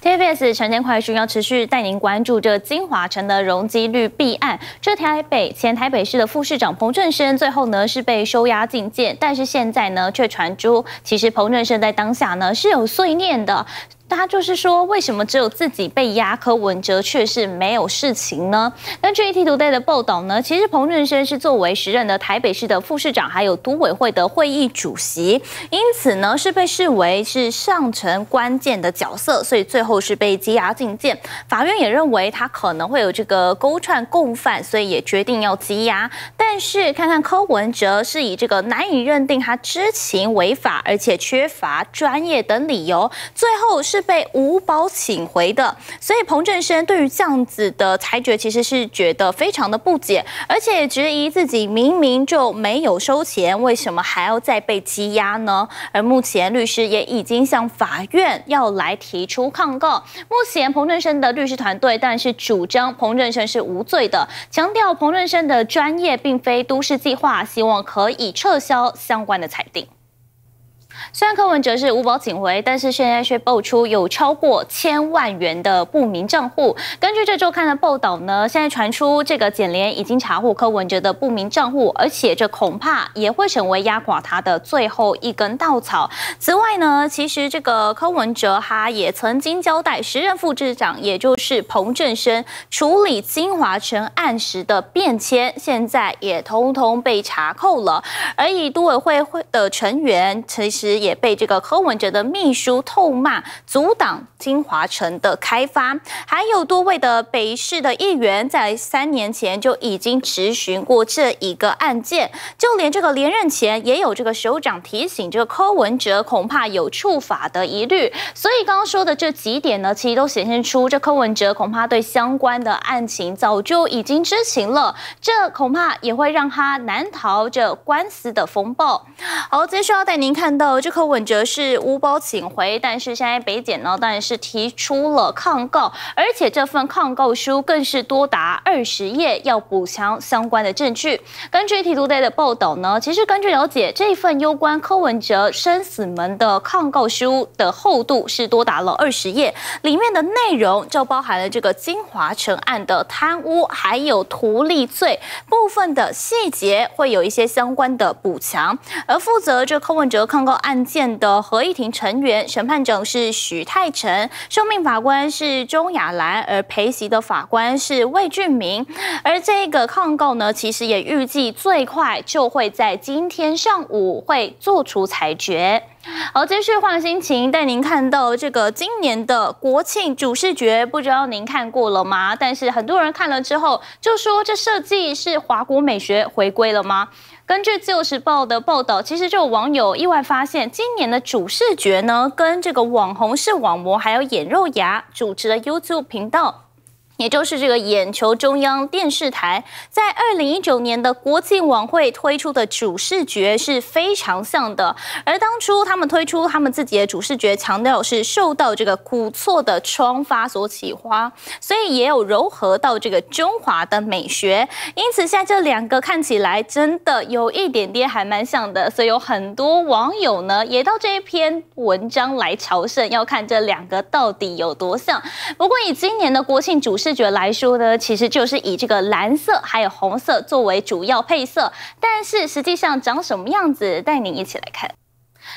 TVBS 晨间快讯要持续带您关注这金华城的容积率弊案。这台北前台北市的副市长彭振生，最后呢是被收押进见，但是现在呢却传出，其实彭振生在当下呢是有碎念的。他就是说，为什么只有自己被压，柯文哲却是没有事情呢？根据 ETtoday 的报道呢，其实彭润生是作为时任的台北市的副市长，还有都委会的会议主席，因此呢是被视为是上层关键的角色，所以最后是被羁押进见。法院也认为他可能会有这个勾串共犯，所以也决定要羁押。但是看看柯文哲是以这个难以认定他知情违法，而且缺乏专业等理由，最后是。是被无保请回的，所以彭振生对于这样子的裁决，其实是觉得非常的不解，而且质疑自己明明就没有收钱，为什么还要再被羁押呢？而目前律师也已经向法院要来提出抗告。目前彭振生的律师团队但是主张彭振生是无罪的，强调彭振生的专业并非都市计划，希望可以撤销相关的裁定。虽然柯文哲是无保请回，但是现在却爆出有超过千万元的不明账户。根据这周刊的报道呢，现在传出这个检联已经查获柯文哲的不明账户，而且这恐怕也会成为压垮他的最后一根稻草。此外呢，其实这个柯文哲哈也曾经交代时任副市长，也就是彭振生处理金华城案时的变迁，现在也通通被查扣了。而以都委会会的成员，其实。也被这个柯文哲的秘书痛骂，阻挡金华城的开发。还有多位的北市的议员在三年前就已经质询过这一个案件，就连这个连任前也有这个首长提醒，这个柯文哲恐怕有触法的疑虑。所以刚刚说的这几点呢，其实都显现出这柯文哲恐怕对相关的案情早就已经知情了，这恐怕也会让他难逃这官司的风暴。好，接下来要带您看到。柯文哲是无保请回，但是现在北检呢，当然是提出了抗告，而且这份抗告书更是多达二十页，要补强相关的证据。根据《体图 day》的报道呢，其实根据了解，这份攸关柯文哲生死门的抗告书的厚度是多达了二十页，里面的内容就包含了这个金华城案的贪污还有图利罪部分的细节，会有一些相关的补强，而负责这柯文哲抗告案。案件的合议庭成员，审判长是许泰成，受命法官是钟雅兰，而陪席的法官是魏俊明。而这个抗告呢，其实也预计最快就会在今天上午会做出裁决。好，继续换心情，带您看到这个今年的国庆主视觉，不知道您看过了吗？但是很多人看了之后就说，这设计是华国美学回归了吗？根据自由时报的报道，其实就有网友意外发现，今年的主视觉呢，跟这个网红视网膜还有眼肉牙主持的 YouTube 频道。也就是这个眼球中央电视台在二零一九年的国庆晚会推出的主视觉是非常像的，而当初他们推出他们自己的主视觉，强调是受到这个古错的窗发所启发，所以也有糅合到这个中华的美学，因此现在这两个看起来真的有一点点还蛮像的，所以有很多网友呢也到这一篇文章来朝圣，要看这两个到底有多像。不过以今年的国庆主视视觉来说呢，其实就是以这个蓝色还有红色作为主要配色，但是实际上长什么样子，带您一起来看。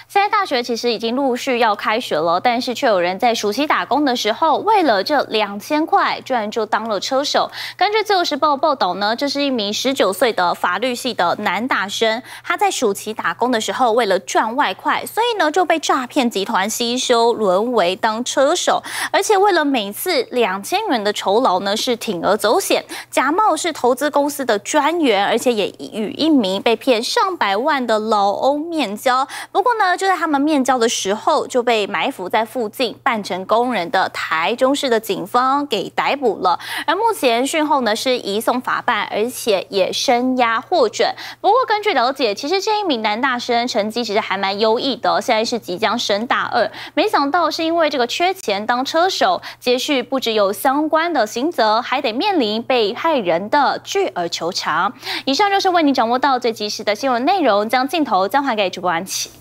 现在大学其实已经陆续要开学了，但是却有人在暑期打工的时候，为了这两千块，居然就当了车手。根据自由时报报道呢，这是一名十九岁的法律系的男大生，他在暑期打工的时候，为了赚外快，所以呢就被诈骗集团吸收，沦为当车手，而且为了每次两千元的酬劳呢，是铤而走险，假冒是投资公司的专员，而且也与一名被骗上百万的老欧面交。不过呢。就在他们面交的时候，就被埋伏在附近扮成工人的台中市的警方给逮捕了。而目前讯后呢是移送法办，而且也声押获准。不过根据了解，其实这一名男大生成绩其实还蛮优异的，现在是即将升大二。没想到是因为这个缺钱当车手，接续不只有相关的刑责，还得面临被害人的巨额求偿。以上就是为你掌握到最及时的新闻内容，将镜头交还给主播安琪。